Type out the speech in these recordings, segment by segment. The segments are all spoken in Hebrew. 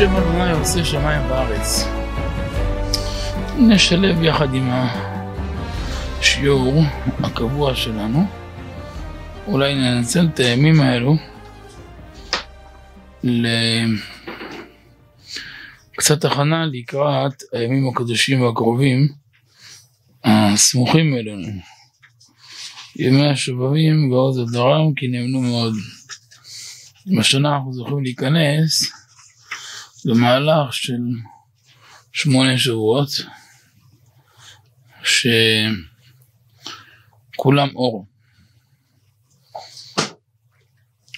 יושב אדוני עושה שמיים וארץ. נשלב יחד עם השיעור הקבוע שלנו. אולי ננצל את הימים האלו לקצת הכנה לקראת הימים הקדושים והקרובים הסמוכים אלינו. ימי השובבים ועוז הדרם כי נאמנו מאוד. בשנה אנחנו זוכים להיכנס למהלך של שמונה שבועות שכולם אור.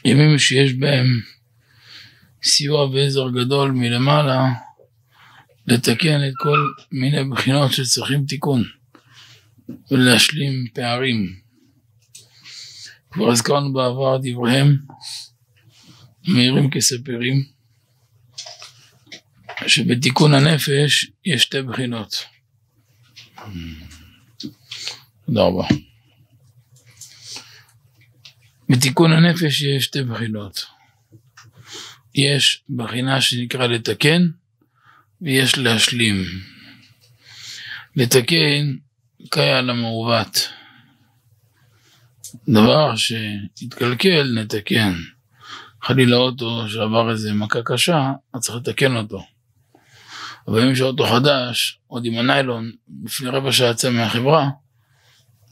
ימים שיש בהם סיוע ועזר גדול מלמעלה לתקן את כל מיני בחינות שצריכים תיקון ולהשלים פערים. כבר הזכרנו בעבר דבריהם מהירים כספירים שבתיקון הנפש יש שתי בחינות. תודה רבה. בתיקון הנפש יש שתי בחינות. יש בחינה שנקרא לתקן ויש להשלים. לתקן קיה למעוות. דבר שהתקלקל נתקן. חלילה אוטו שעבר איזה מכה קשה, אז צריך לתקן אותו. אבל אם יש אוטו חדש, עוד עם הניילון, לפני רבע שעה יצא מהחברה,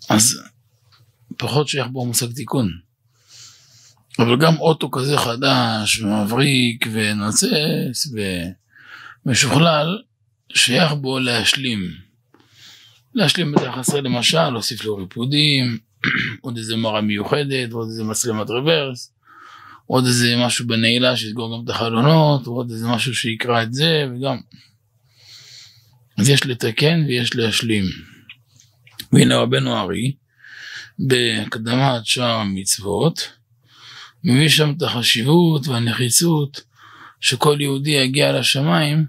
אז פחות שייך בו מושג תיקון. אבל גם אוטו כזה חדש, ומבריק, ונוצץ, ומשוכלל, שייך בו להשלים. להשלים את החסר למשל, להוסיף לו ריפודים, עוד איזה מראה מיוחדת, עוד איזה מצלמת רוורס, עוד איזה משהו בנעילה שיסגור גם את החלונות, עוד איזה משהו שיקרא את זה, וגם... אז יש לתקן ויש להשלים. והנה רבנו ארי, בהקדמת שאר המצוות, מביא שם את החשיבות והנחיצות שכל יהודי יגיע לשמיים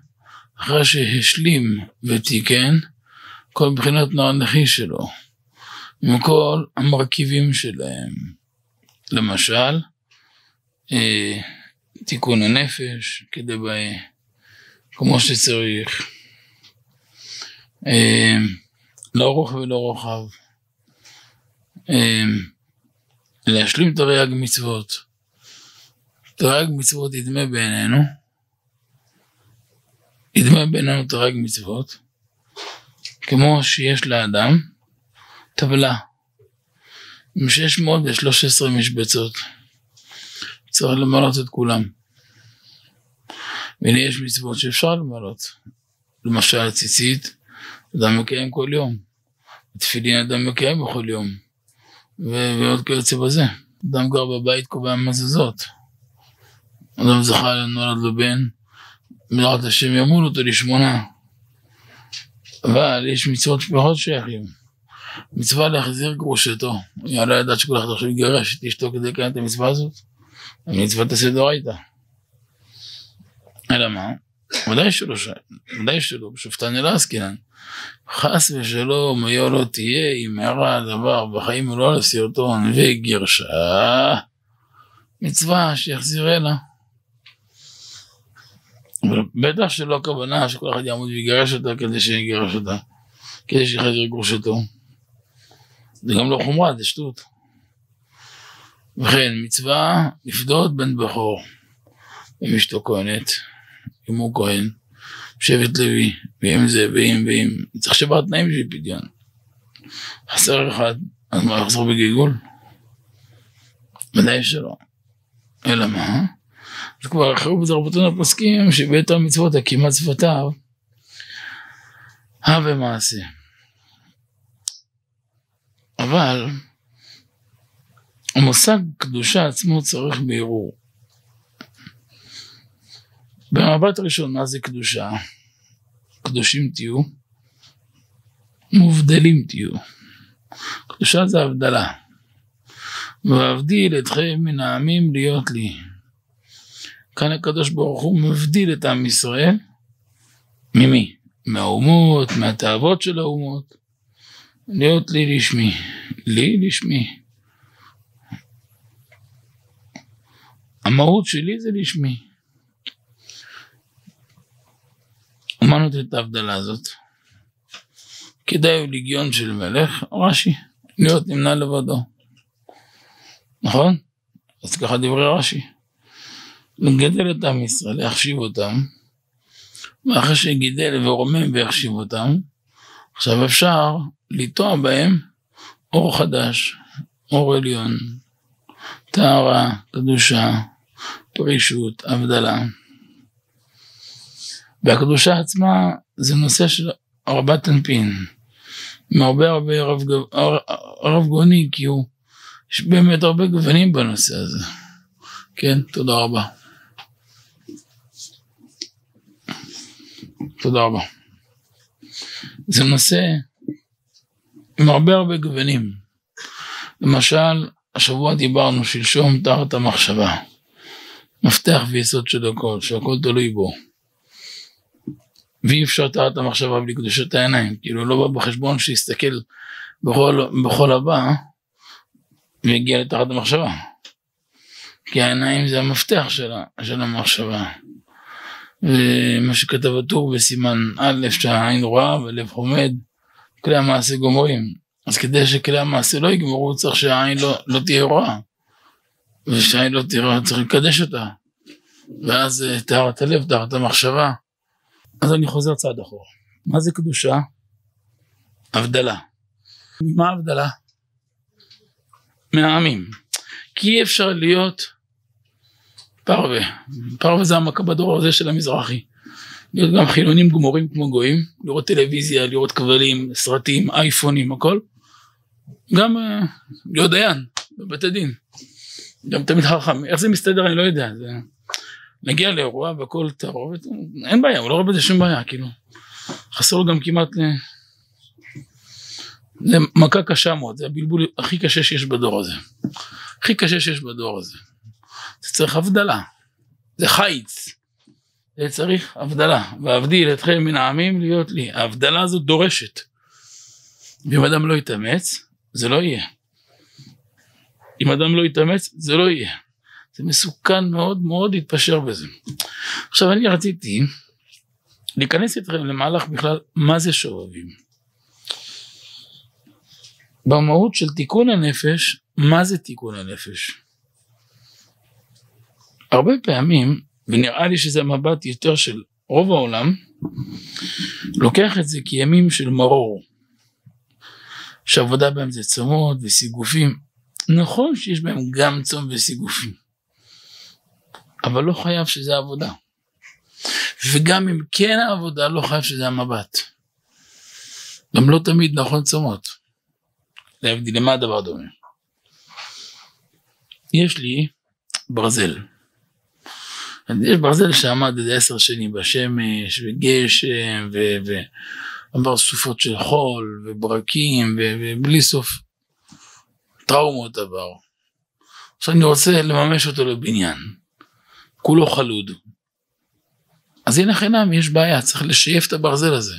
אחרי שהשלים ותיקן כל בחינות נוער נכי שלו, עם כל המרכיבים שלהם. למשל, אה, תיקון הנפש, כדי. כמו שצריך. אה, לא ארוך ולא רוחב. אה, להשלים תרי"ג מצוות. תרי"ג מצוות ידמה בעינינו. ידמה בעינינו תרי"ג מצוות, כמו שיש לאדם טבלה עם 613 משבצות. צריך למלות את כולם. והנה יש מצוות שאפשר למלות. למשל ציצית, אדם מקיים כל יום. תפילין אדם מקיים בכל יום. ו- ועוד כיוצא בזה. אדם גר בבית קובע מזוזות. אדם זכה לנולד לו בן, בעזרת השם ימול אותו לשמונה. אבל יש מצוות פחות שייכים. מצווה להחזיר גרושתו. יעלה לדעת שכל אחד עכשיו יגרש את אשתו כדי לקיים את המצווה הזאת. מצוות הסדורייתא. אלא מה? ודאי שלא, ודאי שלא, בשופטן אלא עסקינן. חס ושלום, היה לא תהיה, אם הרע הדבר בחיים לא לסרטון וגרשה, מצווה שיחזיר אלה. בטח שלא הכוונה שכל אחד יעמוד ויגרש אותה כדי שיגרש אותה, כדי שיחזיר גרושתו. זה גם לא חומרה, זה שטות. וכן, מצווה לפדות בן בכור, אם אשתו כהנת, הוא כהן, שבט לוי, ואם זה, ואם, ואם, צריך שבע תנאים של פדיון. חסר אחד, אז מה יחזור בגלגול? ודאי שלא. אלא מה? זה כבר אחרו בדרבותון הפוסקים שבית המצוות הקימת שפתיו, הווה מעשה. אבל המושג קדושה עצמו צריך בערעור. במבט ראשון מה זה קדושה? קדושים תהיו, מובדלים תהיו. קדושה זה הבדלה. ואבדיל אתכם מן העמים להיות לי. כאן הקדוש ברוך הוא מבדיל את עם ישראל. ממי? מהאומות, מהתאוות של האומות. להיות לי לשמי. לי לשמי. המהות שלי זה לשמי. מה נותן את ההבדלה הזאת? כדאי הוא לגיון של מלך, רש"י, להיות נמנה לבדו. נכון? אז ככה דברי רש"י. לגדל את עם ישראל, להחשיב אותם, ואחרי שגידל ורומם והחשיב אותם, עכשיו אפשר לטוע בהם אור חדש, אור עליון, טהרה, קדושה, פרישות, הבדלה. והקדושה עצמה זה נושא של ארבעת אנפין, עם הרבה הרבה רב, רב גוני, כי הוא, יש באמת הרבה גוונים בנושא הזה. כן, תודה רבה. תודה רבה. זה נושא עם הרבה הרבה גוונים. למשל, השבוע דיברנו שלשום תחת המחשבה. מפתח ויסוד של הכל, שהכל תלוי בו. ואי אפשר תחת המחשבה בלי קדושת העיניים, כאילו לא בא בחשבון שיסתכל בכל, בכל הבא ויגיע לתחת המחשבה. כי העיניים זה המפתח של, של המחשבה. ומה שכתב הטור בסימן א' שהעין רואה והלב חומד, כלי המעשה גומרים. אז כדי שכלי המעשה לא יגמרו צריך שהעין לא, לא תהיה רואה. ושהעין לא תהיה רואה צריך לקדש אותה. ואז אה, טהרת הלב, טהרת המחשבה. אז אני חוזר צעד אחורה. מה זה קדושה? הבדלה. מה הבדלה? מהעמים. כי אי אפשר להיות פרווה. פרווה זה המכה בדור הזה של המזרחי. להיות גם חילונים גמורים כמו גויים, לראות טלוויזיה, לראות כבלים, סרטים, אייפונים, הכל. גם uh, להיות דיין בבתי דין. גם תמיד חכם. איך זה מסתדר אני לא יודע. זה... נגיע לאירוע והכל תערובת, אין בעיה, הוא לא רואה בזה שום בעיה, כאילו. חסר לו גם כמעט ל... זה מכה קשה מאוד, זה הבלבול הכי קשה שיש בדור הזה. הכי קשה שיש בדור הזה. זה צריך הבדלה. זה חיץ. זה צריך הבדלה. ואבדיל אתכם מן העמים להיות לי. ההבדלה הזאת דורשת. ואם אדם לא יתאמץ, זה לא יהיה. אם אדם לא יתאמץ, זה לא יהיה. זה מסוכן מאוד מאוד להתפשר בזה. עכשיו אני רציתי להיכנס איתכם למהלך בכלל מה זה שובבים. במהות של תיקון הנפש, מה זה תיקון הנפש? הרבה פעמים, ונראה לי שזה מבט יותר של רוב העולם, לוקח את זה כימים של מרור, שעבודה בהם זה צומות וסיגופים. נכון שיש בהם גם צום וסיגופים, אבל לא חייב שזה עבודה. וגם אם כן העבודה, לא חייב שזה המבט. גם לא תמיד נכון צומות. להבדיל, למה הדבר דומה? יש לי ברזל. יש ברזל שעמד איזה עשר שנים בשמש, וגשם, ועבר סופות של חול, וברקים, ובלי סוף טראומות עבר. עכשיו אני רוצה לממש אותו לבניין. כולו חלוד. אז הנה חינם, יש בעיה, צריך לשייף את הברזל הזה.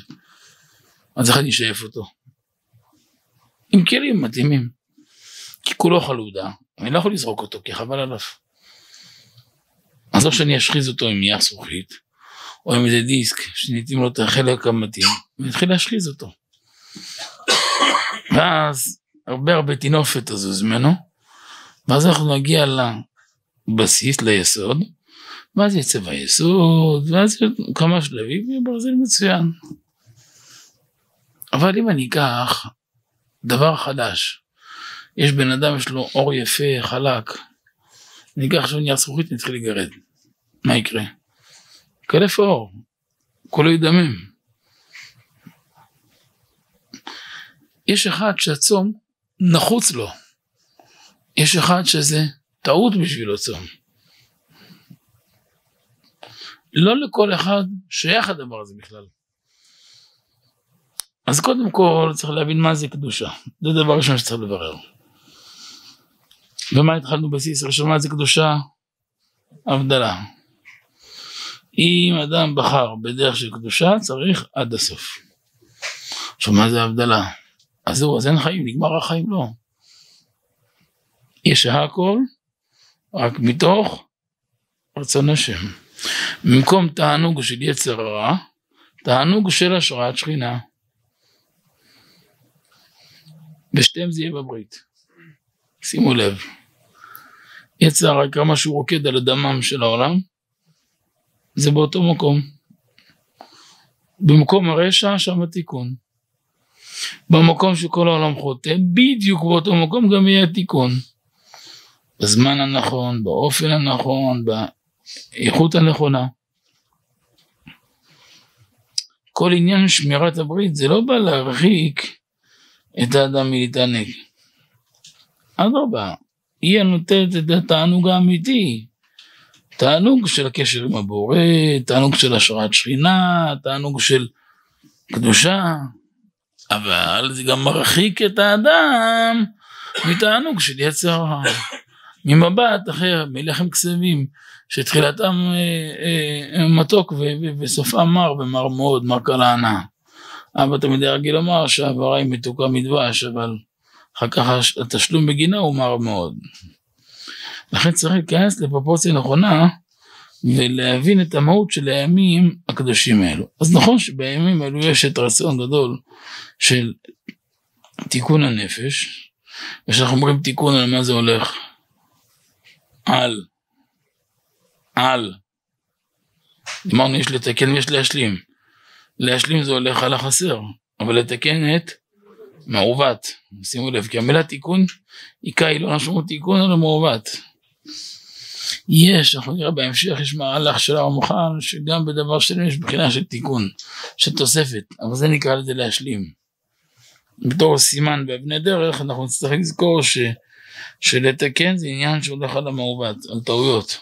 אז איך אני אשייף אותו? עם כלים מתאימים. כי כולו חלודה, אני לא יכול לזרוק אותו, כי חבל עליו. אז או שאני אשחיז אותו עם נייר זכוכית, או עם איזה דיסק, שניתים לו את החלק המתאים, ואתחיל להשחיז אותו. ואז הרבה הרבה טינופת תזוז ממנו, ואז אנחנו נגיע לבסיס, ליסוד, ואז יצא ביסוד, ואז כמה שלבים, ברזל מצוין. אבל אם אני אקח דבר חדש, יש בן אדם, יש לו אור יפה, חלק, אני אקח עכשיו נייר זכוכית, נתחיל לגרד. מה יקרה? קלף אור, כולו ידמם. יש אחד שהצום נחוץ לו, יש אחד שזה טעות בשבילו צום. לא לכל אחד שייך הדבר הזה בכלל. אז קודם כל צריך להבין מה זה קדושה, זה דבר ראשון שצריך לברר. ומה התחלנו בסיס ראשון, מה זה קדושה? הבדלה. אם אדם בחר בדרך של קדושה, צריך עד הסוף. עכשיו מה זה הבדלה? אז זהו, אז אין חיים, נגמר החיים, לא. יש הכל, רק מתוך רצון השם. במקום תענוג של יצר הרע, תענוג של השראת שכינה. ושתיהם זה יהיה בברית. שימו לב. יצר רק כמה שהוא רוקד על הדמם של העולם, זה באותו מקום. במקום הרשע, שם התיקון. במקום שכל העולם חוטא, בדיוק באותו מקום גם יהיה התיקון. בזמן הנכון, באופן הנכון, באיכות הנכונה. כל עניין שמירת הברית זה לא בא להרחיק את האדם מלהתענג. אדרבה, היא הנותנת את התענוג האמיתי. תענוג של הקשר עם הבורא, תענוג של השראת שכינה, תענוג של קדושה, אבל זה גם מרחיק את האדם מתענוג של יצר הרע, ממבט אחר, מלחם כסבים, שתחילתם אה, אה, מתוק וסופם מר ומר מאוד, מר קלענה. אבא תמיד היה רגיל לומר שהעברה היא מתוקה מדבש, אבל אחר כך התשלום בגינה הוא מר מאוד. לכן צריך להיכנס לפרופורציה נכונה ולהבין את המהות של הימים הקדושים האלו. אז נכון שבימים האלו יש את רצון גדול של תיקון הנפש, וכשאנחנו אומרים תיקון על מה זה הולך? על, על. אמרנו יש לתקן ויש להשלים. להשלים זה הולך על החסר, אבל לתקן את מעוות. שימו לב, כי המילה תיקון, עיקה היא לא משמעות תיקון אלא מעוות. יש, אנחנו נראה בהמשך, יש מהלך של הרמח"ל, שגם בדבר שלם יש בחינה של תיקון, של תוספת, אבל זה נקרא לזה להשלים. בתור סימן באבני דרך, אנחנו נצטרך לזכור ש, שלתקן זה עניין שהולך על המעוות, על טעויות.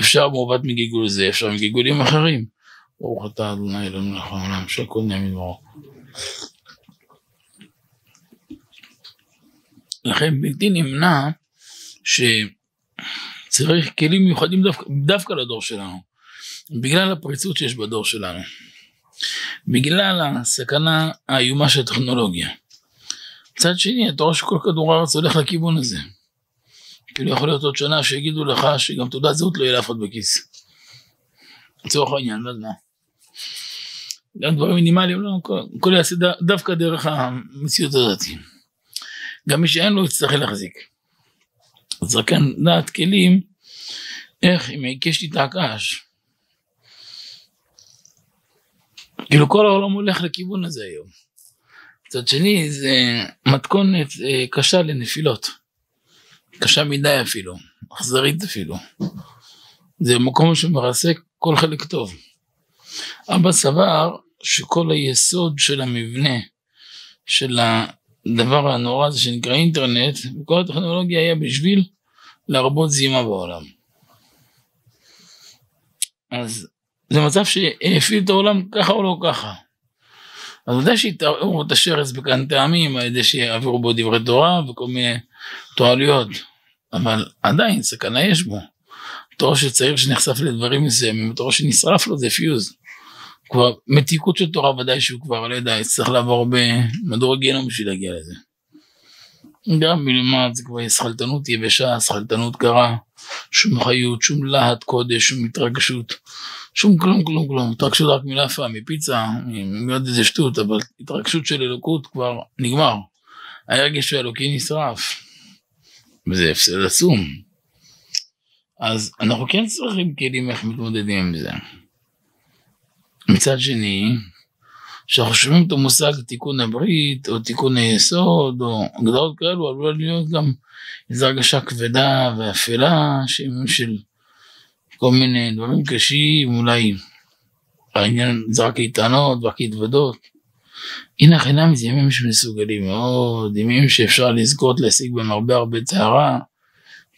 אפשר מעוות מגיגול זה, אפשר מגיגולים אחרים. ברוך אתה אדוני אלוהינו לך העולם, שהכל נהיה מדברו. לכן בלתי נמנע ש... צריך כלים מיוחדים דווקא, דווקא לדור שלנו, בגלל הפריצות שיש בדור שלנו, בגלל הסכנה האיומה של הטכנולוגיה. מצד שני, אתה רואה שכל כדור הארץ הולך לכיוון הזה. כאילו יכול להיות עוד שנה שיגידו לך שגם תעודת זהות לא יהיה לאף אחד בכיס. לצורך העניין, לא יודע מה. גם דברים מינימליים, לא, הכל יעשה דווקא דרך המציאות הזאת. גם מי שאין לו יצטרך להחזיק. אז רק לדעת כלים איך אם עיקש לי את הקש. כאילו כל העולם הולך לכיוון הזה היום. מצד שני זה מתכונת אה, קשה לנפילות. קשה מדי אפילו, אכזרית אפילו. זה מקום שמרסק כל חלק טוב. אבא סבר שכל היסוד של המבנה של הדבר הנורא הזה שנקרא אינטרנט, וכל הטכנולוגיה היה בשביל להרבות זימה בעולם. אז זה מצב שהפעיל את העולם ככה או לא ככה. אז יודע שיתארו את השרץ בכאן טעמים על ידי שיעבירו בו דברי תורה וכל מיני תועלויות, אבל עדיין סכנה יש בו. תור של צעיר שנחשף לדברים מסוימים, תור שנשרף לו זה פיוז. כבר מתיקות של תורה ודאי שהוא כבר, לא יודע, יצטרך לעבור במדור גיהנום בשביל להגיע לזה. גם מלמד זה כבר שכלתנות יבשה, שכלתנות קרה, שום חיות, שום להט קודש, שום התרגשות, שום כלום כלום כלום, התרגשות רק מלאפה, מפיצה, מעוד איזה שטות, אבל התרגשות של אלוקות כבר נגמר. הרגש האלוקי נשרף, וזה הפסד עצום. אז אנחנו כן צריכים כלים איך מתמודדים עם זה. מצד שני, כשאנחנו שומעים את המושג תיקון הברית, או תיקון היסוד, או הגדרות כאלו, עלולה להיות גם איזו הרגשה כבדה ואפלה, של כל מיני דברים קשים, אולי העניין זה רק להתענות ורק להתוודות. הנה חינם זה ימים שמסוגלים מאוד, ימים שאפשר לזכות להשיג בהם הרבה הרבה טהרה,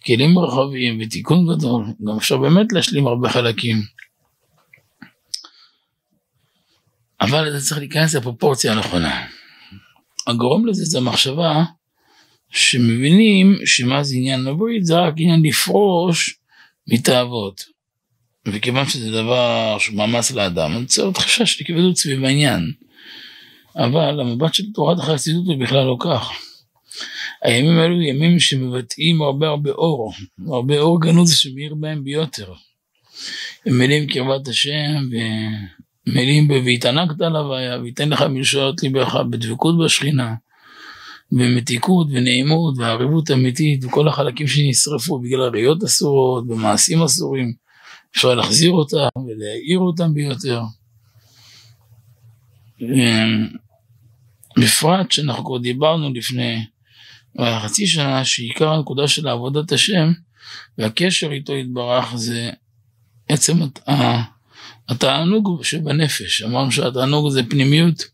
כלים רחבים ותיקון גדול, גם אפשר באמת להשלים הרבה חלקים. אבל אתה צריך להיכנס לפרופורציה הנכונה. הגורם לזה זה המחשבה שמבינים שמה זה עניין הברית זה רק עניין לפרוש מתאוות. וכיוון שזה דבר שהוא מאמץ לאדם, אני צריך חשש של כבדות סביב העניין. אבל המבט של תורת החסידות הוא בכלל לא כך. הימים האלו ימים שמבטאים הרבה הרבה אור, הרבה אור גנוז שמאיר בהם ביותר. הם מלאים קרבת השם מילים ב"והתענגת על הוויה", וייתן לך מלשונות ליבך בדבקות בשכינה, במתיקות ונעימות וערבות אמיתית, וכל החלקים שנשרפו בגלל ראיות אסורות, במעשים אסורים, אפשר להחזיר אותם ולהעיר אותם ביותר. בפרט שאנחנו כבר דיברנו לפני חצי שנה שעיקר הנקודה של עבודת השם והקשר איתו יתברך זה עצם התענוג שבנפש. אמרנו שהתענוג זה פנימיות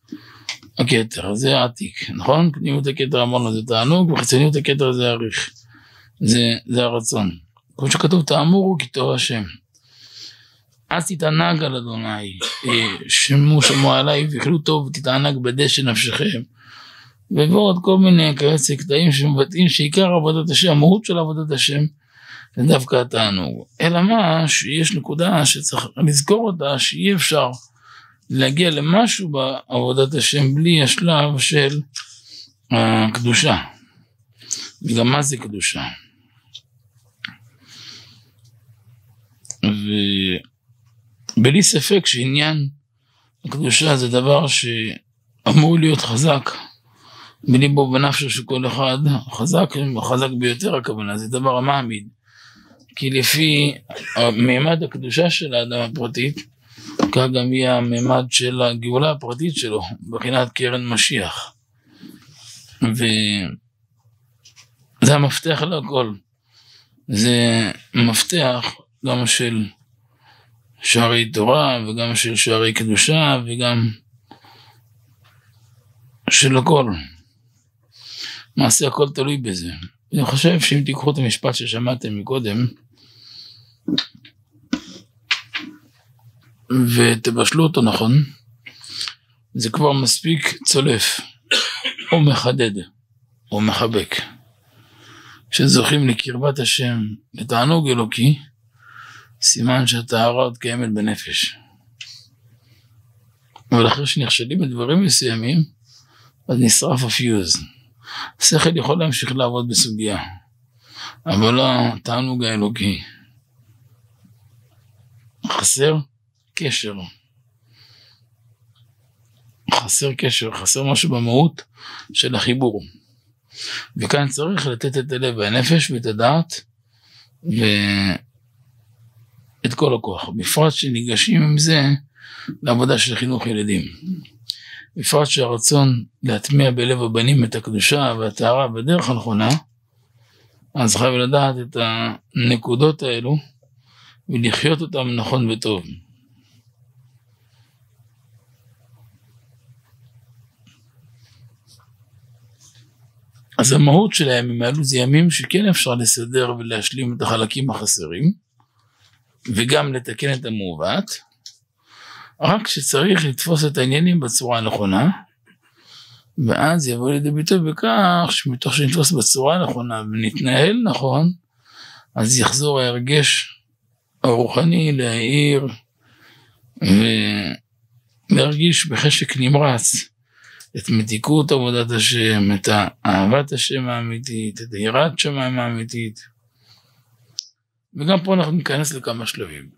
הכתר, זה עתיק, נכון? פנימיות הכתר אמרנו זה תענוג וחיצוניות הכתר זה עריך, זה, זה הרצון. כמו שכתוב תאמורו כי טוב השם. אז תתענג על אדוני, אה, שמו שמו עליי ואכלו טוב תתענג בדשא נפשכם. ועוד כל מיני כאלה קטעים שמבטאים שעיקר עבודת השם, המהות של עבודת השם, זה דווקא התענוג. אלא מה, שיש נקודה שצריך לזכור אותה, שאי אפשר להגיע למשהו בעבודת השם בלי השלב של הקדושה. וגם מה זה קדושה? ובלי ספק שעניין הקדושה זה דבר שאמור להיות חזק בליבו ובנפשו של כל אחד, חזק, חזק ביותר הכוונה, זה דבר המעמיד. כי לפי מימד הקדושה של האדם הפרטית, כך גם יהיה המימד של הגאולה הפרטית שלו, מבחינת קרן משיח. וזה המפתח לכל. זה מפתח גם של שערי תורה וגם של שערי קדושה וגם של הכל. מעשה הכל תלוי בזה. אני חושב שאם תיקחו את המשפט ששמעתם מקודם ותבשלו אותו נכון, זה כבר מספיק צולף, או מחדד, או מחבק. כשזוכים לקרבת השם, לתענוג אלוקי, סימן שהטהרה עוד קיימת בנפש. אבל אחרי שנכשלים בדברים מסוימים, אז נשרף הפיוז. השכל יכול להמשיך לעבוד בסוגיה, אבל לא התענוג האלוקי. חסר קשר. חסר קשר, חסר משהו במהות של החיבור. וכאן צריך לתת את הלב והנפש ואת הדעת ואת כל הכוח, בפרט שניגשים עם זה לעבודה של חינוך ילדים. בפרט שהרצון להטמיע בלב הבנים את הקדושה והטהרה בדרך הנכונה, אז חייב לדעת את הנקודות האלו ולחיות אותם נכון וטוב. אז המהות של הימים האלו זה ימים שכן אפשר לסדר ולהשלים את החלקים החסרים וגם לתקן את המעוות רק שצריך לתפוס את העניינים בצורה הנכונה, ואז יבוא לידי ביטוי בכך שמתוך שנתפוס בצורה הנכונה ונתנהל נכון, אז יחזור ההרגש הרוחני להעיר ולהרגיש בחשק נמרץ את מתיקות עבודת השם, את אהבת השם האמיתית, את יראת שמיים האמיתית. וגם פה אנחנו ניכנס לכמה שלבים.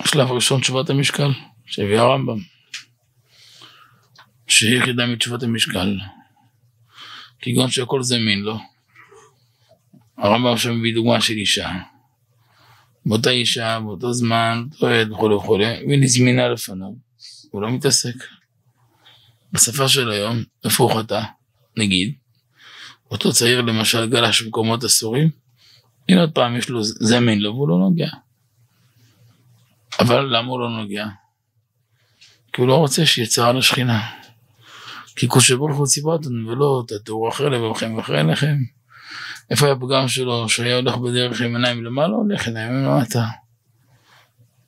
השלב הראשון תשובת המשקל. שהביא הרמב"ם, שהיא יחידה מתשובת המשקל, כגון שהכל זמין לו. הרמב"ם שם מביא דוגמה של אישה, באותה אישה, באותו זמן, באותו עת וכולי וכולי, והיא נזמינה לפניו, הוא לא מתעסק. בשפה של היום, איפה הוא חטא? נגיד, אותו צעיר למשל גלש במקומות אסורים, הנה עוד פעם יש לו זמין לו והוא לא נוגע. אבל למה הוא לא נוגע? כי הוא לא רוצה שיהיה צער לשכינה. כי קודשי ברוך הוא ציווה אותנו ולא תטורו אחרי לבבכם ואחרי עיניכם. איפה היה הפגם שלו שהיה הולך בדרך עם עיניים למעלה הולך עיניים למטה.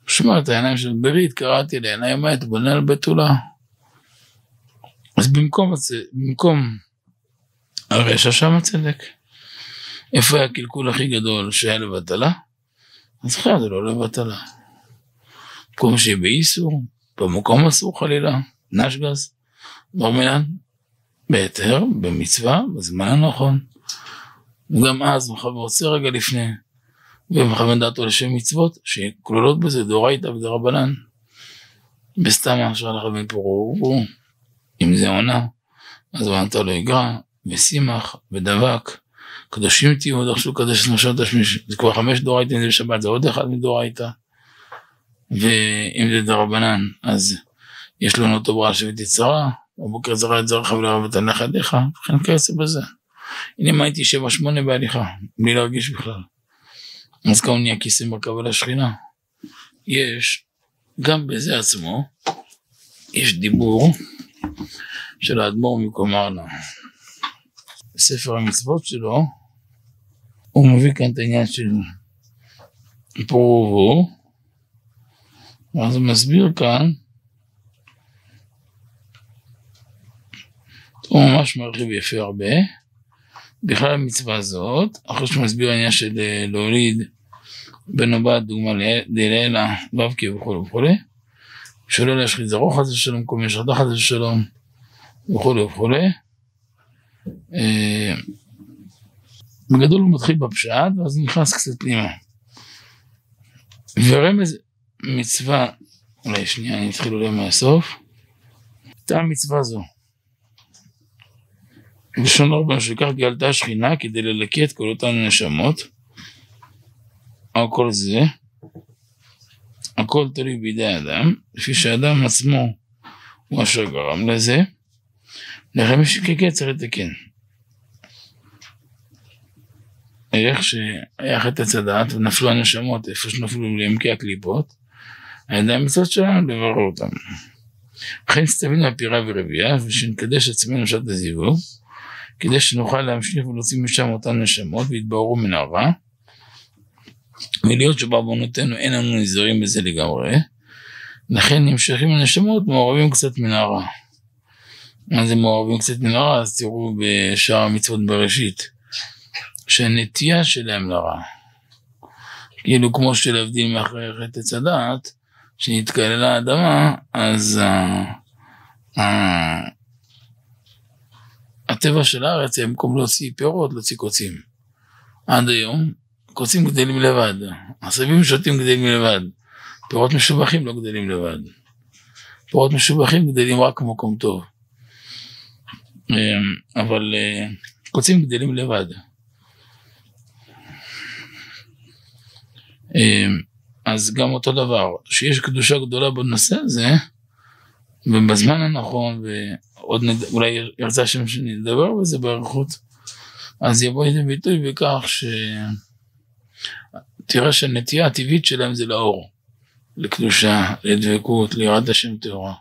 שמע את העיניים של ברית קראתי לעיניים מת בונה על בתולה. אז במקום, הצ... במקום הרשע שם הצדק. איפה היה הקלקול הכי גדול שהיה לבטלה? אז חייב זה לא לבטלה. במקום שיהיה באיסור, במקום אסור חלילה, נשגז, מרמלן, בהיתר, במצווה, בזמן הנכון. וגם אז מכוון רוצה רגע לפני, ומכוון דעתו לשם מצוות, שכלולות בזה דאורייתא ודרבנן. בסתם אפשר לך בן פורו ורבו, אם זה עונה, אז וענתה לו אגרע, ושימח, ודבק, קדושים תהיו, דרשו קדש נשות תשמיש, זה כבר חמש דאורייתא זה בשבת, זה עוד אחד מדאורייתא. ואם זה דרבנן, אז יש לנו אותו ברעל שבט יצרה, בבוקר זרע את זרעך ולרבת על נכדיך, וכן כסף בזה. הנה מה הייתי שבע שמונה בהליכה, בלי להרגיש בכלל. אז כמה נהיה כיסא מרכבה לשכינה. יש, גם בזה עצמו, יש דיבור של האדמו"ר מקומרנה. בספר המצוות שלו, הוא מביא כאן את העניין של פרו ואז הוא מסביר כאן, הוא ממש מרחיב יפה הרבה, בכלל המצווה הזאת, אחרי שהוא מסביר העניין של אה, להוליד בן או בת דוגמה דלילה, ו"ק וכולי וכולי, שלא להשחית זרעו חס ושלום, כל מיני שחטה חס ושלום, וכולי וכולי. אה, בגדול הוא מתחיל בפשט, ואז נכנס קצת פנימה. ורמז מצווה, אולי שנייה, אני אתחיל אולי מהסוף. הייתה מצווה זו. לשון הרבה שכך גאלתה השכינה כדי ללקט כל אותן נשמות. או כל זה, הכל תלוי בידי האדם, לפי שהאדם עצמו הוא אשר גרם לזה. לכן מי שככה צריך לתקן. איך שהיה חטא עץ ונפלו הנשמות איפה שנפלו לעמקי הקליפות, על ידי המצוות שלנו לברר אותם. לכן סתבין הפירה ורבייה ושנקדש עצמנו שעת הזיווג, כדי שנוכל להמשיך ולהוציא משם אותן נשמות ויתבררו מן הרע, ולהיות שבעוונותינו אין לנו נזהרים בזה לגמרי, לכן נמשכים הנשמות מעורבים קצת מן הרע. מה זה מעורבים קצת מן הרע? אז תראו בשאר המצוות בראשית, שהנטייה שלהם לרע, כאילו כמו שלהבדיל מאחרי חטא הדעת, שנתקללה האדמה, אז uh, uh, הטבע של הארץ היה במקום להוציא פירות, להוציא קוצים. עד היום, קוצים גדלים לבד, עשבים שוטים גדלים לבד, פירות משובחים לא גדלים לבד. פירות משובחים גדלים רק במקום טוב. אמ, אבל אה, קוצים גדלים לבד. אמ, אז גם אותו דבר, שיש קדושה גדולה בנושא הזה, ובזמן הנכון, ועוד נד... אולי ירצה השם שנדבר בזה באריכות, אז יבוא לידי ביטוי בכך שתראה שהנטייה הטבעית שלהם זה לאור, לקדושה, לדבקות, ליראת השם טהורה.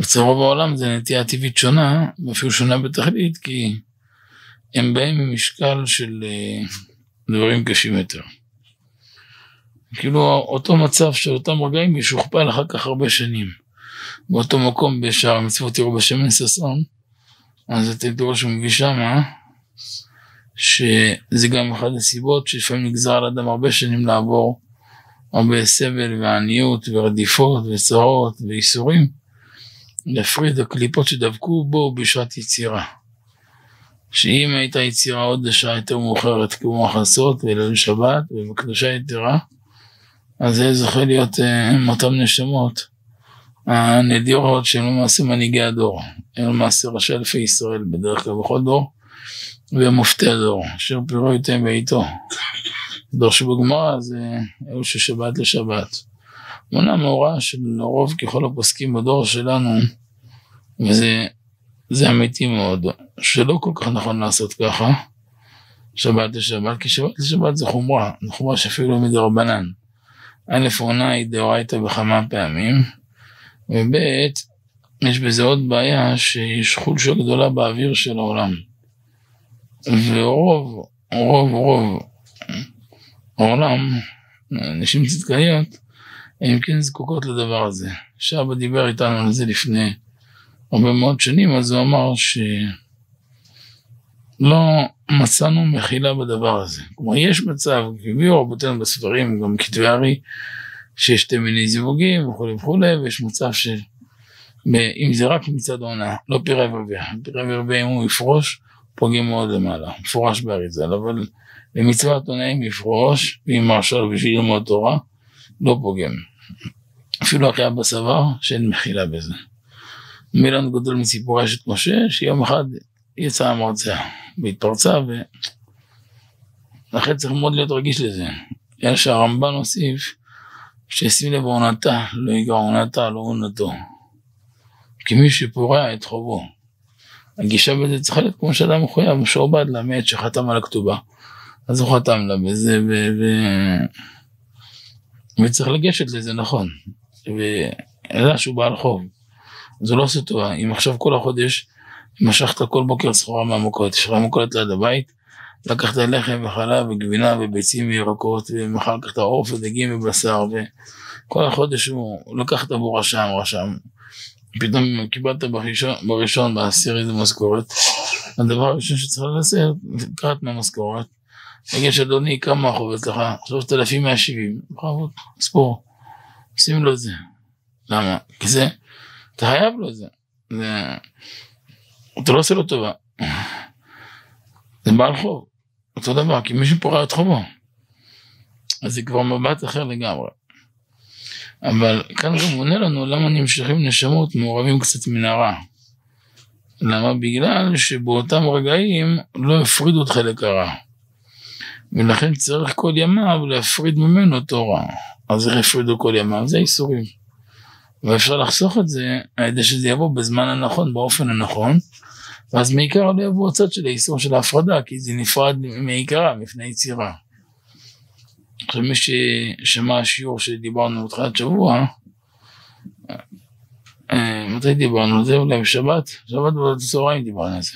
אצל רוב העולם זה נטייה טבעית שונה, ואפילו שונה בתכלית, כי הם באים ממשקל של אה, דברים קשים יותר. כאילו אותו מצב של אותם רגעים ישוכפל אחר כך הרבה שנים. באותו מקום בשער המצוות תראו בשמן ששון, אז אתם תראו שהוא מביא שמה, שזה גם אחת הסיבות שלפעמים נגזר על אדם הרבה שנים לעבור הרבה סבל ועניות ורדיפות וצרות וייסורים, להפריד הקליפות שדבקו בו בשעת יצירה. שאם הייתה יצירה עוד לשעה יותר מאוחרת כמו החסות וליל שבת ובקדושה יתרה, אז זה זוכה להיות עם אה, אותם נשמות הנדירות שהם למעשה מנהיגי הדור, הם למעשה ראשי אלפי ישראל בדרך כלל בכל דור, והם מופתי הדור, אשר פירו יתם בעיתו. דור שבגמרא זה אלו ששבת לשבת. מונה מאורע של רוב ככל הפוסקים בדור שלנו, וזה זה אמיתי מאוד, שלא כל כך נכון לעשות ככה, שבת לשבת, כי שבת לשבת זה חומרה, זה חומרה שאפילו לא מדרבנן. א' עונה היא דאורייתא בכמה פעמים, וב' יש בזה עוד בעיה שיש חולשה גדולה באוויר של העולם. ורוב, רוב, רוב העולם, נשים צדקאיות, הן כן זקוקות לדבר הזה. שאבא דיבר איתנו על זה לפני הרבה מאוד שנים, אז הוא אמר שלא מצאנו מחילה בדבר הזה. כלומר, יש מצב, הביאו רבותינו בספרים, גם כתבי ארי, שיש שתי מיני זיווגים וכולי וכולי, ויש מצב ש... אם זה רק מצד העונה, לא פירה ורביע, פירה ורביע אם הוא יפרוש, פוגעים מאוד למעלה, מפורש באריזל, אבל למצוות עונה אם יפרוש, ואם מרשה לו בשביל ללמוד תורה, לא פוגם. אפילו אחרי אבא סבר שאין מחילה בזה. מילון גדול מסיפור אשת משה, שיום אחד יצאה המרצע והתפרצה, ולכן צריך מאוד להיות רגיש לזה. אלא שהרמב"ן הוסיף, שישים לב עונתה, לא ייגע עונתה, לא עונתו. כי מי שפורע את חובו. הגישה בזה צריכה להיות כמו שאדם מחויב, משועבד לה מעת שחתם על הכתובה. אז הוא חתם לה בזה, ו... ו... וצריך לגשת לזה נכון. וידע שהוא בעל חוב. זה לא עושה טובה. אם עכשיו כל החודש משכת כל בוקר סחורה מהמכולת, יש לך מכולת ליד הבית, לקחת לחם וחלב וגבינה וביצים וירקות, ומחר לקחת עוף ודגים ובשר, וכל החודש הוא לקח את עבור רשם, רשם. פתאום קיבלת בראשון, בראשון בעשיר איזה משכורת, הדבר הראשון שצריך לעשות, לקחת מהמשכורת, תגיד שאדוני כמה החוב אצלך, 3,170, בכבוד, ספור, שים לו את זה. למה? כי זה, אתה חייב לו את זה. זה... אתה לא עושה לו טובה. זה בעל חוב. אותו דבר, כי מישהו פורע את חובו. אז זה כבר מבט אחר לגמרי. אבל כאן גם עונה לנו למה נמשכים נשמות מעורבים קצת מן הרע. למה? בגלל שבאותם רגעים לא הפרידו את חלק הרע. ולכן צריך כל ימיו להפריד ממנו אותו רע. אז איך הפרידו כל ימיו? זה איסורים. ואפשר לחסוך את זה על ידי שזה יבוא בזמן הנכון, באופן הנכון, ואז מעיקר לא יבוא הצד של האיסור של ההפרדה, כי זה נפרד מעיקרה, מפני יצירה. עכשיו מי ששמע השיעור שדיברנו בתחילת שבוע, אה, מתי דיברנו על זה? אולי בשבת? שבת בצהריים דיברנו על זה.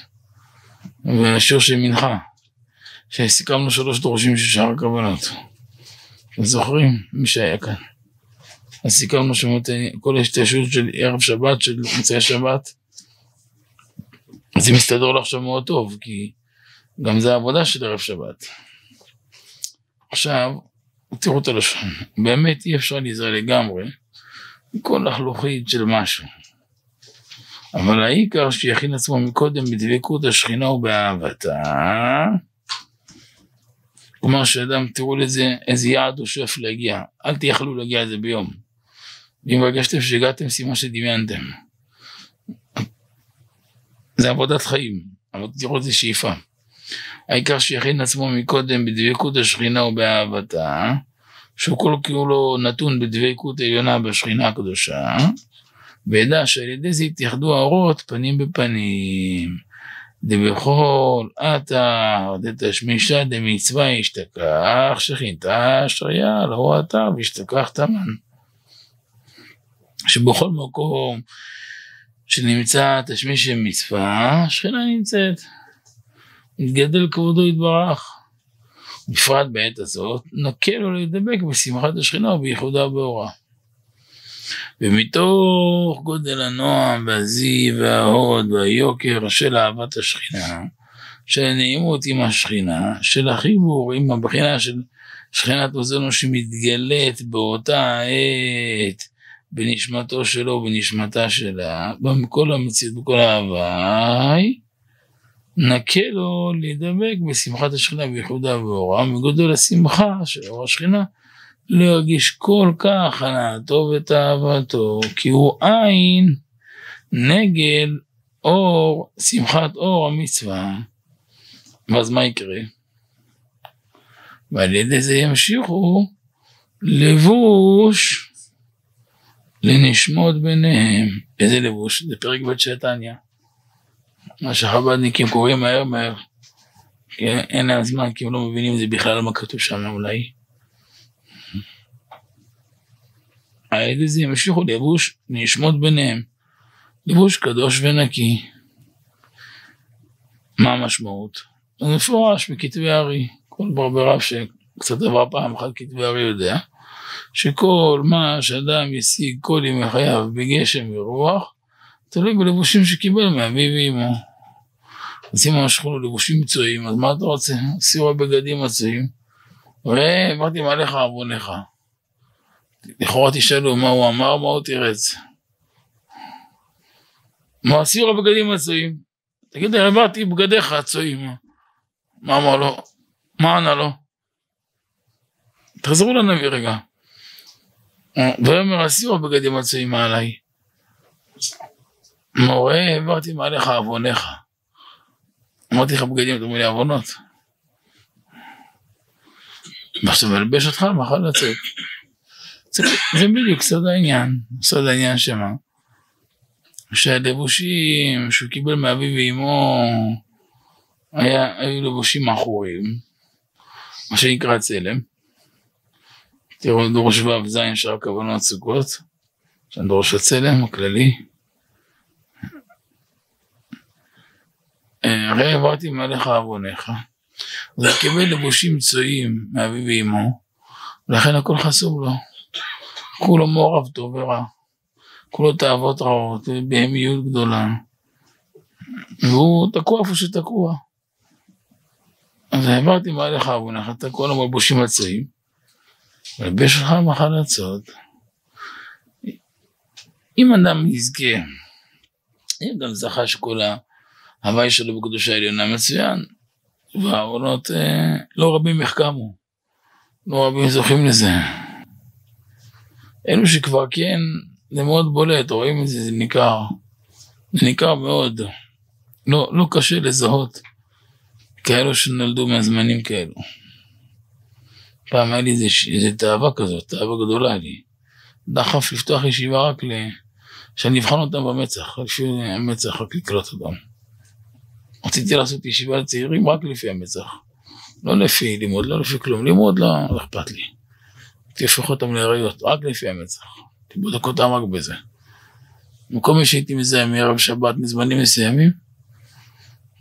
והשיעור של מנחה, שסיכמנו שלוש דורשים של שאר הכוונות. זוכרים? מי שהיה כאן. אז סיכמנו שכל ההשתיישות של ערב שבת, של מוצאי שבת, זה מסתדר לו עכשיו מאוד טוב, כי גם זה העבודה של ערב שבת. עכשיו, את הלשון, באמת אי אפשר להיזהר לגמרי מכל לחלוכית של משהו. אבל העיקר שיכין עצמו מקודם בדבקות השכינה ובאהבתה. כלומר שאדם, תראו לזה איזה יעד הוא שואף להגיע, אל תייחלו להגיע לזה ביום. ואם הרגשתם שהגעתם, סימן שדמיינתם. זה עבודת חיים, אבל תראו איזה שאיפה. העיקר שיכין עצמו מקודם בדבקות השכינה ובאהבתה, שהוא כל כולו נתון בדבקות עליונה בשכינה הקדושה, וידע שעל ידי זה יתייחדו האורות פנים בפנים. דבכל אתר דתשמישה דמצווה ישתכח שכינתה אשריה לא אתר וישתכח תמן. שבכל מקום שנמצא תשמיש מצווה, שכינה נמצאת. מתגדל כבודו יתברך. בפרט בעת הזאת, נקל לו להידבק בשמחת השכינה ובייחודה באורה. ומתוך גודל הנועם והזיו וההוד והיוקר של אהבת השכינה, של הנעימות עם השכינה, של החיבור עם הבחינה של שכינת עוזנו שמתגלית באותה עת בנשמתו שלו ובנשמתה שלה, בכל המציאות, בכל ההוואי, נקה לו להידבק בשמחת השכינה בייחודה ואורה, מגודל השמחה של אור השכינה, לא ירגיש כל כך הנאתו ותאוותו, כי הוא עין נגד אור, שמחת אור המצווה. ואז מה יקרה? ועל ידי זה ימשיכו לבוש לנשמות ביניהם. איזה לבוש? זה פרק ב' של. מה שחב"דניקים קוראים מהר מהר. כי אין להם זמן, כי הם לא מבינים זה בכלל מה כתוב שם אולי. על ידי זה ימשיכו לבוש לנשמות ביניהם. לבוש קדוש ונקי. מה המשמעות? זה מפורש בכתבי הארי. כל ברברב שקצת עבר פעם אחת כתבי הארי יודע. שכל מה שאדם ישיג כל ימי חייו בגשם ורוח, תלוי בלבושים שקיבל מאביו ואמו. אז אם משכו לו לבושים מצויים, אז מה אתה רוצה? סירו בגדים מצויים. ראה, אמרתי מעליך עוונך. לכאורה תשאלו מה הוא אמר, מה הוא תירץ. מה סירו בגדים מצויים? תגיד, העברתי בגדיך הצועים. מה אמר לו? מה ענה לו? תחזרו לנביא רגע. ויאמר אסירו בגדים מצויים מעליי. מורה, העברתי מעליך עווניך. אמרתי לך בגדים, אתה אומר לי עוונות. ועכשיו מלבש אותך, מאכל לצאת. זה, בדיוק סוד העניין, סוד העניין שמה? שהלבושים שהוא קיבל מאביו ואימו היה, היו לבושים עכורים, מה שנקרא צלם. תראו דורש ו"ז שאר כוונות סוכות, שם דורש הצלם הכללי. הרי העברתי מעליך עווניך, הוא קיבל לבושים צועים מאביו ואימו, ולכן הכל חסום לו. כולו מעורב טוב ורע, כולו תאוות רעות, בהמיות גדולה, והוא תקוע איפה שתקוע. אז העברתי מעליך עוונך, אתה כל המלבושים הצעים, ולבש לך מחלצות. אם אדם יזכה, אם גם זכה שכל ההוואי שלו בקדושה העליונה מצוין, והעוונות אה, לא רבים יחכמו, לא רבים זוכים לזה. אלו שכבר כן, זה מאוד בולט, רואים את זה, זה ניכר. זה ניכר מאוד. לא, לא קשה לזהות כאלו שנולדו מהזמנים כאלו. פעם היה לי איזה, איזה תאווה כזאת, תאווה גדולה לי. דחף לפתוח ישיבה רק ל... שאני אבחן אותם במצח, לפי המצח, רק לקלוט אותם. רציתי לעשות ישיבה לצעירים רק לפי המצח. לא לפי לימוד, לא לפי כלום. לימוד לא, לא אכפת לי. תהפוך אותם לאריות, רק לפי המצח. תבדוק אותם רק בזה. במקום שהייתי מזהה מערב שבת מזמנים מסוימים,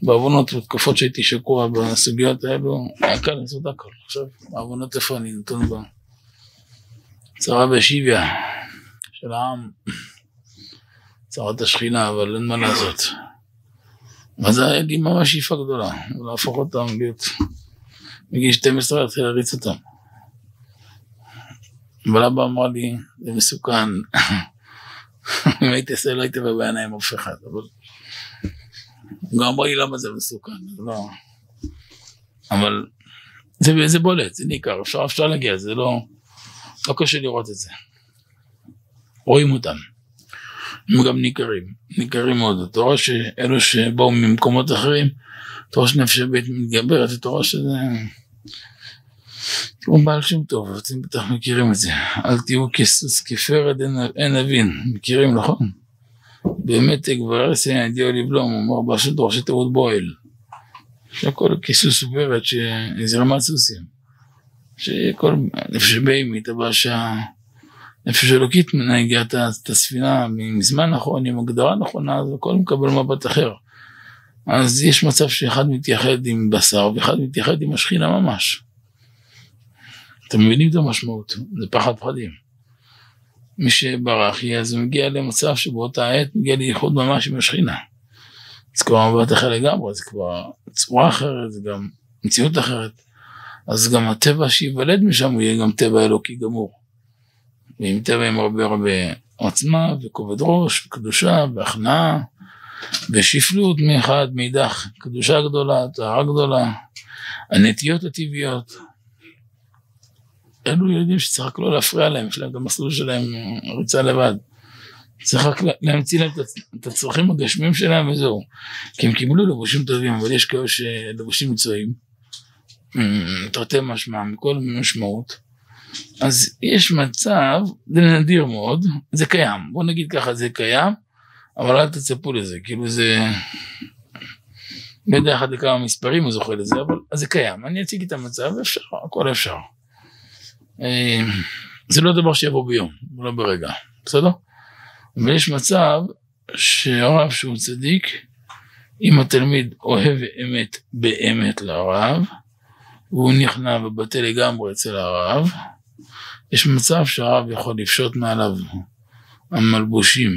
בעוונות בתקופות שהייתי שקוע בסוגיות האלו, היה קל לעשות הכל. עכשיו, בעוונות איפה אני נתון בה? צרה בשיביה של העם, צרת השכינה, אבל אין מה לעשות. אז היה לי ממש שאיפה גדולה, להפוך אותם להיות, מגיל 12 להתחיל להריץ אותם. אבל אבא אמר לי, זה מסוכן. אם הייתי עושה, לא הייתי בבעיה עם אף אחד, אבל... הוא גם אמר לי למה זה מסוכן, לא... אבל זה, זה בולט, זה ניכר, אפשר, אפשר להגיע לזה, לא, לא קשה לראות את זה. רואים אותם. הם גם ניכרים, ניכרים מאוד. רואה שאלו שבאו ממקומות אחרים, רואה שנפש הבית מתגברת, רואה שזה... הוא בעל שם טוב, אתם בטח מכירים את זה. אל תהיו כסוס כפרד אין אבין, מכירים נכון? באמת כבר אסיה דיו לבלום, אמר באשר דורשי טעות בועל. שהכל כסוס ופרד שזרמת סוסים. שכל נפש בהמית, אבל שהנפש אלוקית ממנה הגיעה את הספינה מזמן נכון, עם הגדרה נכונה, אז הכל מקבל מבט אחר. אז יש מצב שאחד מתייחד עם בשר ואחד מתייחד עם השכינה ממש. אתם מבינים את המשמעות, זה פחד פחדים. מי שברחי אז הוא מגיע למצב שבאותה עת מגיע לייחוד ממש עם השכינה. זה כבר מבט אחר לגמרי, זה כבר צורה אחרת, זה גם מציאות אחרת. אז גם הטבע שייוולד משם הוא יהיה גם טבע אלוקי גמור. טבע עם הרבה הרבה עוצמה וכובד ראש וקדושה והכנעה ושפלות מאחד מאידך, קדושה גדולה, טהרה גדולה, הנטיות הטבעיות. אלו ילדים שצריך רק לא להפריע להם, יש להם את המסלול שלהם ריצה לבד. צריך רק להמציא להם את הצרכים הגשמיים שלהם וזהו. כי הם קיבלו לבושים טובים, אבל יש כאלה שלבושים מצויים, תרתי משמע, מכל משמעות. אז יש מצב, זה נדיר מאוד, זה קיים, בוא נגיד ככה, זה קיים, אבל אל תצפו לזה, כאילו זה... לא יודע אחד לכמה מספרים הוא זוכה לזה, אבל זה קיים. אני אציג את המצב, אפשר, הכל אפשר. אה, זה לא דבר שיבוא ביום, לא ברגע, בסדר? ויש מצב שהרב שהוא צדיק, אם התלמיד אוהב אמת באמת לרב, והוא נכנע ובטל לגמרי אצל הרב, יש מצב שהרב יכול לפשוט מעליו המלבושים,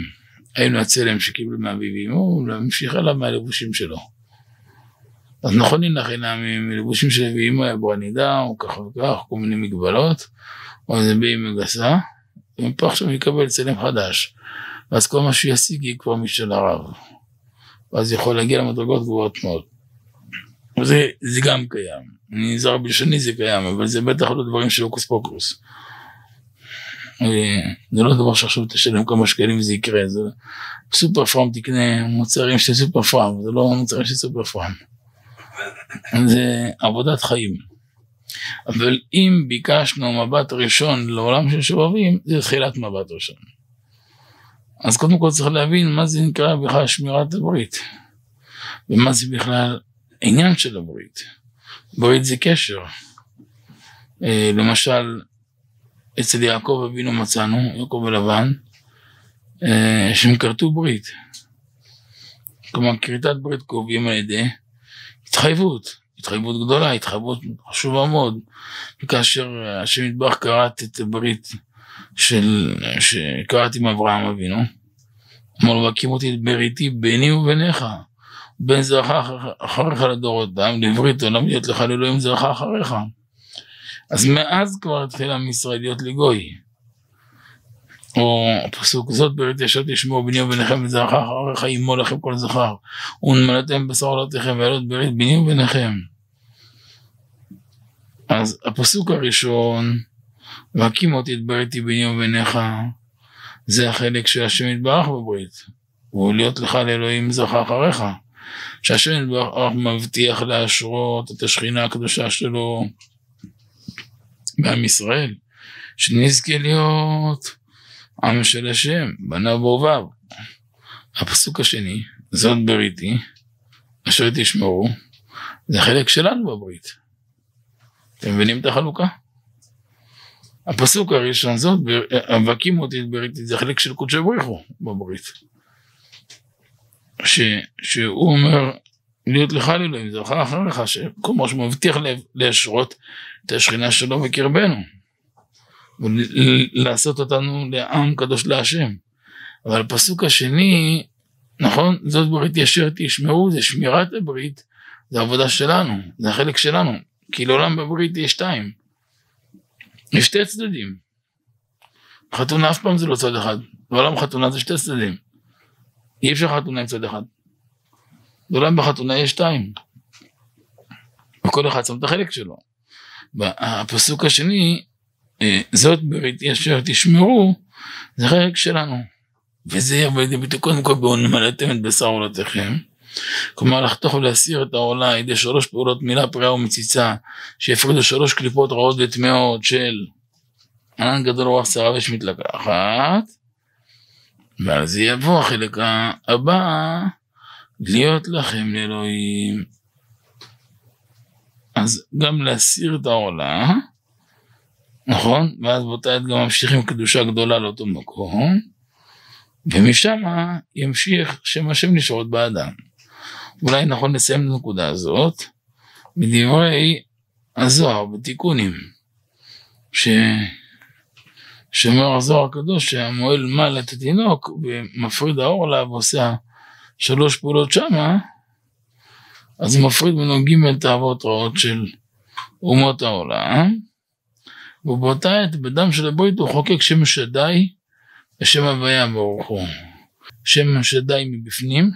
היינו הצלם שקיבלו מאביו ואמו, ולהמשיך אליו מהלבושים שלו. אז נכון הנה מלבושים של אבי אמו היה ברנידה, או כך וכך, כל מיני מגבלות, או זה באמא גסה, ומפה עכשיו יקבל צלם חדש. ואז כל מה שהוא ישיג יהיה כבר משל הרב. ואז יכול להגיע למדרגות גבוהות מאוד. וזה זה גם קיים. אני נזהר בלשוני זה קיים, אבל זה בטח לא דברים של הוקוס פוקוס. אה, זה לא דבר שעכשיו תשלם כמה שקלים וזה יקרה, זה סופר פארם תקנה מוצרים של סופר פארם, זה לא מוצרים של סופר פארם. זה עבודת חיים. אבל אם ביקשנו מבט ראשון לעולם של שובבים, זה תחילת מבט ראשון. אז קודם כל צריך להבין מה זה נקרא בכלל שמירת הברית, ומה זה בכלל עניין של הברית. ברית זה קשר. אה, למשל, אצל יעקב אבינו מצאנו, יעקב ולבן, אה, שהם כרתו ברית. כלומר, כריתת ברית קובעים על ידי התחייבות, התחייבות גדולה, התחייבות חשובה מאוד. וכאשר השם יתברך קראת את הברית של, שקראת עם אברהם אבינו, אמר לו, והקים אותי את בריתי ביני וביניך, בין זרעך אחריך לדורותם, לברית עולם להיות לך לאלוהים זרעך אחריך. אז מאז כבר התחיל עם ישראל להיות לגוי. או הפסוק זאת ברית ישר תשמעו ביני וביניכם וזרעך אחריך עמו לכם כל זכר ונמלאתם בשר עולתכם ועלות ברית ביני וביניכם. אז הפסוק הראשון והקים אותי את בריתי ביני וביניך זה החלק של השם יתברך בברית והוא להיות לך לאלוהים זרעך אחריך שהשם יתברך מבטיח להשרות את השכינה הקדושה שלו בעם ישראל שנזכה להיות עם של השם, בניו ואוהביו. הפסוק השני, זאת בריתי, אשר תשמעו, זה חלק שלנו בברית. אתם מבינים את החלוקה? הפסוק הראשון זאת, הווקים אותי את בריתי, זה חלק של קודשי בריחו בברית. ש, שהוא אומר, להיות לך לאלוהים, זה אחריך, שכל מה שמבטיח להשרות את השכינה שלו בקרבנו. ולעשות אותנו לעם קדוש להשם. אבל הפסוק השני, נכון, זאת ברית ישר תשמעו, זה שמירת הברית, זה עבודה שלנו, זה החלק שלנו, כי לעולם בברית יש שתיים. יש שתי צדדים. חתונה אף פעם זה לא צד אחד, בעולם חתונה זה שתי צדדים. אי אפשר חתונה עם צד אחד. בעולם בחתונה יש שתיים. וכל אחד שם את החלק שלו. הפסוק השני, אה, זאת בריתי אשר תשמרו, זה חלק שלנו. וזה יבוא לידי ביטוי קודם כל בנמלאתם את בשר עולתכם. כלומר לחתוך ולהסיר את העולה על ידי שלוש פעולות מילה פריאה ומציצה שיפרידו שלוש קליפות רעות וטמאות של ענן גדול רוח שרה ויש מתלקחת ועל זה יבוא החלק הבא להיות לכם לאלוהים אז גם להסיר את העולה נכון? ואז באותה עת גם ממשיכים קדושה גדולה לאותו מקום, ומשם ימשיך שם השם לשרות באדם. אולי נכון לסיים את הנקודה הזאת מדברי הזוהר בתיקונים, ש... שאומר הזוהר הקדוש שהמועל מעל את התינוק ומפריד האור עליו ועושה שלוש פעולות שמה, אז מפריד ממנו ג' תאוות רעות של אומות העולם, ובאותה עת בדם של הברית הוא חוקק שם שדי ושם הוויה ברוך הוא. שם שדי מבפנים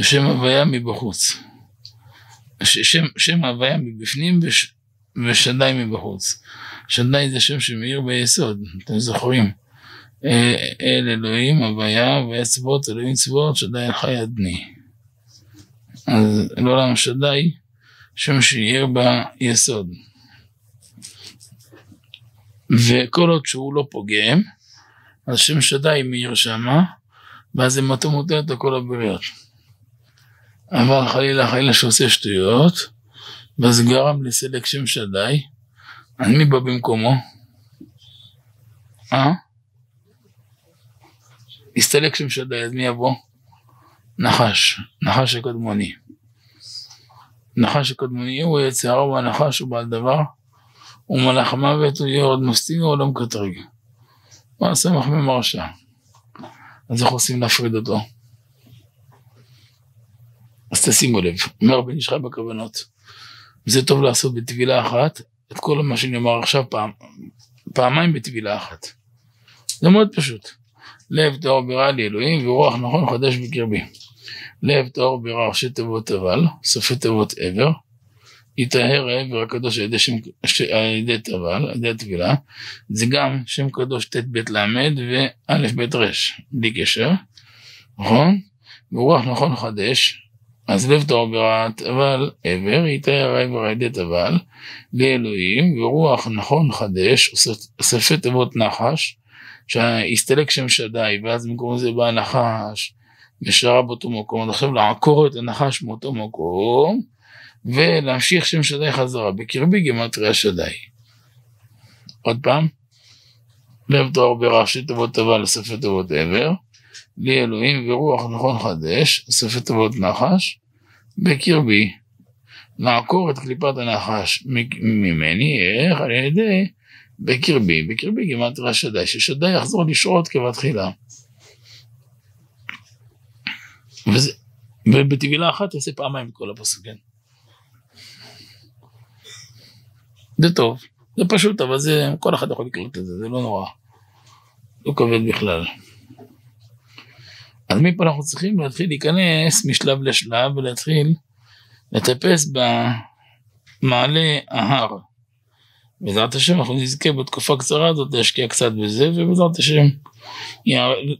ושם הוויה מבחוץ. שם, שם הוויה מבפנים וש, ושדי מבחוץ. שדי זה שם שמאיר ביסוד, אתם זוכרים. אה, אל אלוהים הוויה ואצבעות אלוהים צבאות שדי חי אדני. אז לעולם שדי שם שאיר ביסוד. וכל עוד שהוא לא פוגם, אז שם שדי מאיר שמה, ואז זה מטו מוטלת לכל הבריות. אבל חלילה חלילה שעושה שטויות, ואז גרם לסלק שם שדי, אז מי בא במקומו? אה? הסתלק שם שדי, אז מי יבוא? נחש, נחש הקדמוני. נחש הקדמוני הוא יצר, הוא הנחש, הוא בעל דבר. ומלאך המוות הוא יורד מסתיר עולם קטריג. מעשה מחמם הרשע. אז איך עושים להפריד אותו? אז תשימו לב, אומר בן ישחי בכוונות. זה טוב לעשות בטבילה אחת, את כל מה שאני אומר עכשיו פעם, פעמיים בטבילה אחת. זה מאוד פשוט. לב טהור בירה לי אלוהים ורוח נכון חדש בקרבי. לב טהור בירה ראשי תיבות אבל, סופי תיבות עבר, יטהר העבר הקדוש על ידי, שם, ש, על ידי טבל, על ידי הטבילה, זה גם שם קדוש ט"ב ל' וא' ב' ר', בלי קשר, נכון? ורוח נכון חדש, אז לב טהור ברעת אבל עבר, יטהר העבר על ידי טבל, לאלוהים, ורוח נכון חדש, אוספי תיבות נחש, שהסתלק שם שדי, ואז במקום זה בא נחש, ושרה באותו מקום, אז עכשיו לעקור את הנחש מאותו מקום, ולהמשיך שם שדי חזרה, בקרבי גימטריה שדי. עוד פעם, לב תואר בראשי תיבות טבע לספר תיבות עבר, לי אלוהים ורוח נכון חדש, ספר תיבות נחש, בקרבי, לעקור את קליפת הנחש ממני, איך? על ידי בקרבי, בקרבי גימטריה שדי, ששדי יחזור לשרות כבתחילה. וזה, ובטבילה אחת תעשה פעמיים כל הפסוקים. זה טוב, זה פשוט, אבל זה, כל אחד יכול לקלוט את זה, זה לא נורא. לא כבד בכלל. אז מפה אנחנו צריכים להתחיל להיכנס משלב לשלב ולהתחיל לטפס במעלה ההר. בעזרת השם אנחנו נזכה בתקופה קצרה הזאת להשקיע קצת בזה, ובעזרת השם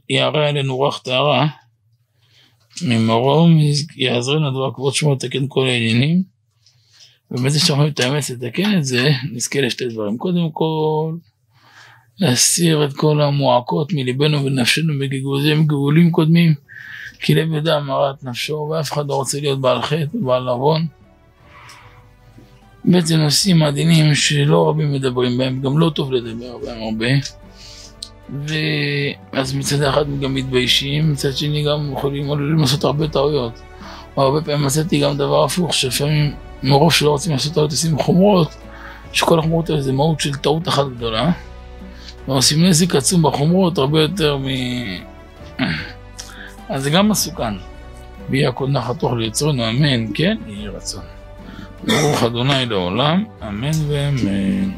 יערה עלינו רוח טהרה ממרום, יעזרנו דבר כבוד שמו לתקן כל העניינים. ובזה שאנחנו נתאמץ לתקן את זה, נזכה לשתי דברים. קודם כל, להסיר את כל המועקות מליבנו ונפשנו בגלגולים גבולים קודמים, כי לב ידע מרת נפשו, ואף אחד לא רוצה להיות בעל חטא ובעל עוון. בעצם נושאים עדינים שלא רבים מדברים בהם, גם לא טוב לדבר בהם הרבה. ואז מצד אחד גם מתביישים, מצד שני גם יכולים לעשות הרבה טעויות. הרבה פעמים מצאתי גם דבר הפוך, שלפעמים מרוב שלא רוצים לעשות טעויות עושים חומרות, שכל החומרות האלה זה מהות של טעות אחת גדולה. ועושים נזק עצום בחומרות הרבה יותר מ... אז זה גם מסוכן. ויהיה הכל נחת תוך ליצרנו, אמן, כן, יהי רצון. ברוך אדוני לעולם, אמן ואמן.